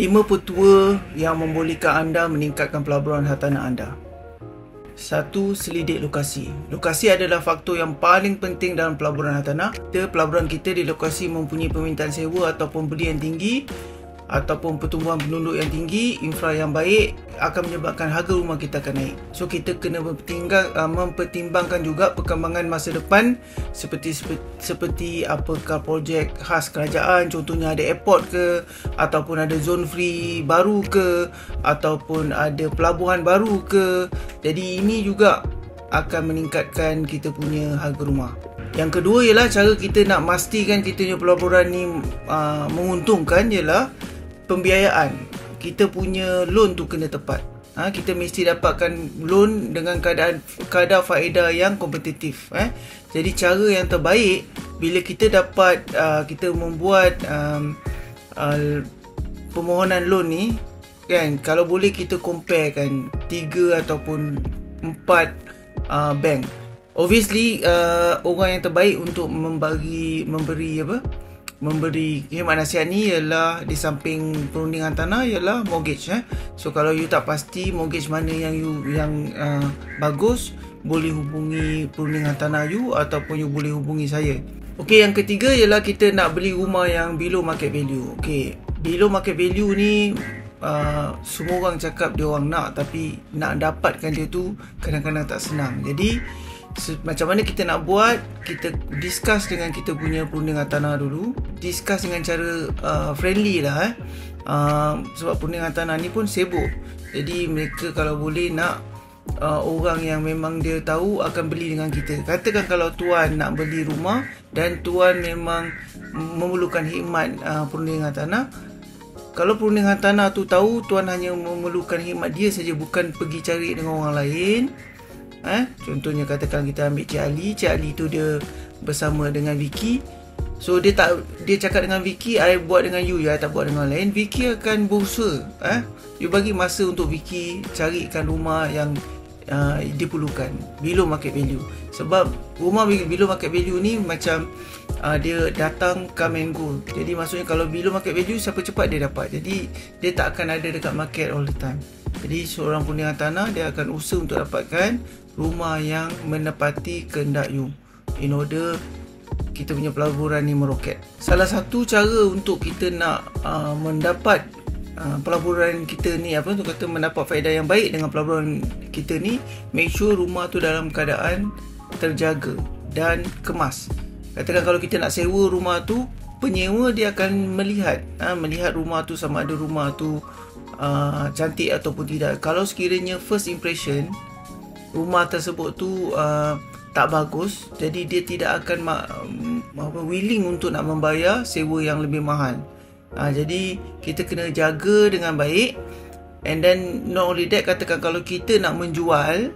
5 petua yang membolehkan anda meningkatkan pelaburan hartanah anda. Satu, selidik lokasi. Lokasi adalah faktor yang paling penting dalam pelaburan hartanah. Kita, pelaburan kita di lokasi mempunyai permintaan sewa atau pembeli yang tinggi ataupun pertumbuhan penduduk yang tinggi, infra yang baik akan menyebabkan harga rumah kita akan naik. So kita kena uh, mempertimbangkan juga perkembangan masa depan seperti seperti, seperti apakah projek khas kerajaan, contohnya ada airport ke ataupun ada zone free baru ke ataupun ada pelabuhan baru ke. Jadi ini juga akan meningkatkan kita punya harga rumah. Yang kedua ialah cara kita nak pastikan kita punya pelaburan ni uh, menguntungkan ialah pembiayaan. Kita punya loan tu kena tepat. Ha, kita mesti dapatkan loan dengan keadaan kadar faedah yang kompetitif eh. jadi cara yang terbaik bila kita dapat uh, kita membuat um, uh, permohonan loan ni kan kalau boleh kita compare kan tiga ataupun empat uh, bank. Obviously uh, orang yang terbaik untuk membagi memberi apa memberi khidmat nasihat ni ialah di samping perundingan tanah ialah mortgage eh. So kalau you tak pasti mortgage mana yang you yang uh, bagus boleh hubungi perundingan tanah you ataupun you boleh hubungi saya. Okey yang ketiga ialah kita nak beli rumah yang below market value. Okey, below market value ni uh, semua orang cakap dia orang nak tapi nak dapatkan dia tu kadang-kadang tak senang. Jadi macam mana kita nak buat kita discuss dengan kita punya perundingan tanah dulu. Discuss dengan cara uh, friendly lah eh. Uh, sebab perundingan tanah ni pun sibuk. Jadi mereka kalau boleh nak uh, orang yang memang dia tahu akan beli dengan kita. Katakan kalau tuan nak beli rumah dan tuan memang memerlukan khidmat uh, perundingan tanah kalau perundingan tanah tu tahu tuan hanya memerlukan khidmat dia saja bukan pergi cari dengan orang lain eh contohnya katakan kita ambil Cik Ali. Cik Ali tu dia bersama dengan Vicky. So dia tak dia cakap dengan Vicky I buat dengan you ya tak buat dengan lain. Vicky akan berusaha eh you bagi masa untuk Vicky carikan rumah yang uh, diperlukan below market value. Sebab rumah below market value ni macam uh, dia datang come and go. Jadi maksudnya kalau below market value siapa cepat dia dapat. Jadi dia tak akan ada dekat market all the time jadi seorang punya tanah dia akan usaha untuk dapatkan rumah yang menepati kehendak you in order kita punya pelaburan ni meroket. Salah satu cara untuk kita nak uh, mendapat uh, pelaburan kita ni apa tu kata mendapat faedah yang baik dengan pelaburan kita ni make sure rumah tu dalam keadaan terjaga dan kemas. Katakan kalau kita nak sewa rumah tu penyewa dia akan melihat uh, melihat rumah tu sama ada rumah tu uh, cantik ataupun tidak. Kalau sekiranya first impression rumah tersebut tu uh, tak bagus jadi dia tidak akan ma- apa willing untuk nak membayar sewa yang lebih mahal uh, jadi kita kena jaga dengan baik and then not only that katakan kalau kita nak menjual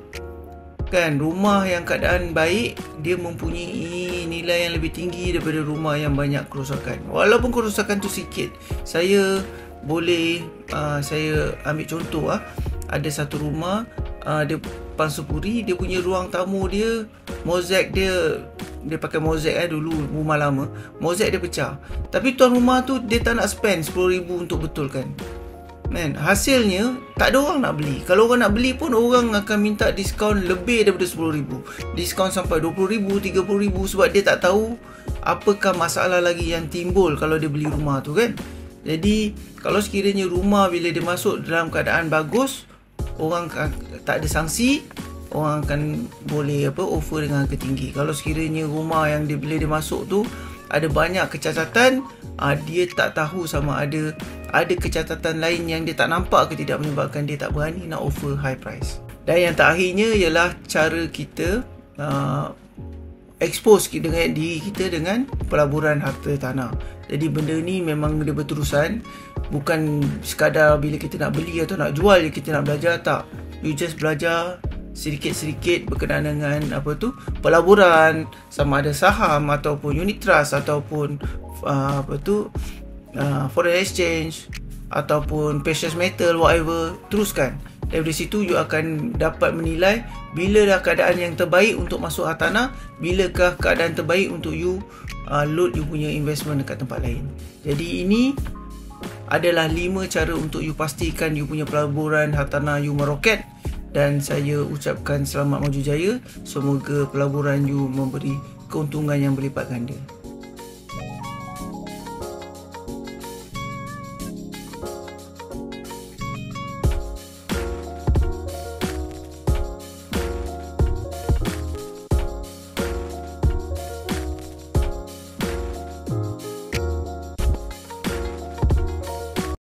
kan rumah yang keadaan baik dia mempunyai nilai yang lebih tinggi daripada rumah yang banyak kerosakan. Walaupun kerosakan tu sikit saya boleh uh, saya ambil contoh ah ada satu rumah uh, dia pansupuri dia punya ruang tamu dia mozaik dia dia pakai mozaik eh dulu rumah lama mozaik dia pecah. Tapi tuan rumah tu dia tak nak spend 10000 untuk betulkan Man, hasilnya tak ada orang nak beli. Kalau orang nak beli pun orang akan minta diskaun lebih daripada RM10,000. Diskaun sampai RM20,000, RM30,000 sebab dia tak tahu apakah masalah lagi yang timbul kalau dia beli rumah tu kan. Jadi, kalau sekiranya rumah bila dia masuk dalam keadaan bagus, orang tak ada sanksi orang akan boleh apa offer dengan harga tinggi kalau sekiranya rumah yang dia bila dia masuk tu ada banyak kecacatan uh, dia tak tahu sama ada ada kecacatan lain yang dia tak nampak ke tidak menyebabkan dia tak berani nak offer high price. Dan yang terakhirnya ialah cara kita uh, expose dengan diri kita dengan pelaburan harta tanah. Jadi benda ni memang dia berterusan. Bukan sekadar bila kita nak beli atau nak jual je kita nak belajar tak. You just belajar sedikit-sedikit berkenaan dengan apa tu pelaburan sama ada saham ataupun unit trust ataupun uh, apa tu uh, foreign exchange ataupun precious metal whatever teruskan. Dari situ you akan dapat menilai bila dah keadaan yang terbaik untuk masuk hartanah bilakah keadaan terbaik untuk you uh, load you punya investment dekat tempat lain. Jadi ini adalah 5 cara untuk you pastikan you punya pelaburan hartanah you meroket dan saya ucapkan selamat maju jaya. Semoga pelaburan you memberi keuntungan yang berlipat ganda